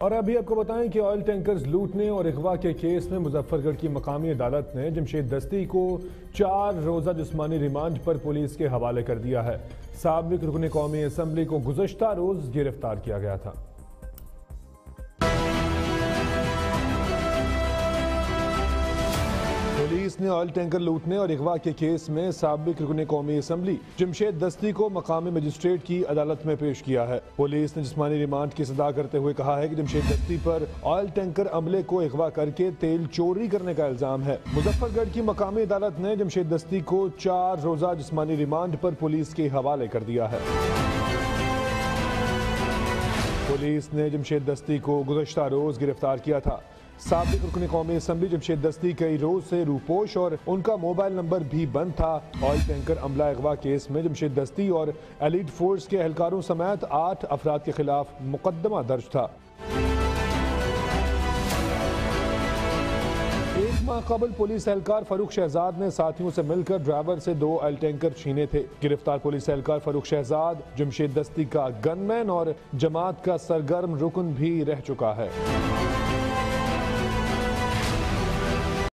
اور ابھی آپ کو بتائیں کہ آئل ٹینکرز لوٹنے اور اغوا کے کیس میں مظفر گڑھ کی مقامی عدالت نے جمشید دستی کو چار روزہ جسمانی ریمانڈ پر پولیس کے حوالے کر دیا ہے۔ سابق رکن قومی اسمبلی کو گزشتہ روز گرفتار کیا گیا تھا۔ پولیس نے آئل ٹینکر لوٹنے اور اغوا کے کیس میں سابق رکن قومی اسمبلی جمشید دستی کو مقامی مجسٹریٹ کی عدالت میں پیش کیا ہے۔ پولیس نے جسمانی ریمانڈ کی صدا کرتے ہوئے کہا ہے کہ جمشید دستی پر آئل ٹینکر عملے کو اغوا کر کے تیل چوری کرنے کا الزام ہے۔ مظفر گڑھ کی مقامی عدالت نے جمشید دستی کو چار روزہ جسمانی ریمانڈ پر پولیس کے حوالے کر دیا ہے۔ پولیس نے جمشید دستی کو گزشتہ روز گرفتار کیا تھا۔ سابق رکن قومی اسمبلی جمشید دستی کئی روز سے روپوش اور ان کا موبائل نمبر بھی بند تھا۔ آئل ٹینکر عملہ اغوا کیس میں جمشید دستی اور ایلیٹ فورس کے اہلکاروں سمیت آٹھ افراد کے خلاف مقدمہ درج تھا۔ ایک ماہ قبل پولیس اہلکار فاروق شہزاد نے ساتھیوں سے مل کر ڈرائیور سے دو آئل ٹینکر چھینے تھے۔ گرفتار پولیس اہلکار فاروق شہزاد، جمشید دستی کا گن مین اور جماعت کا سرگرم رکن بھی رہ چکا ہے۔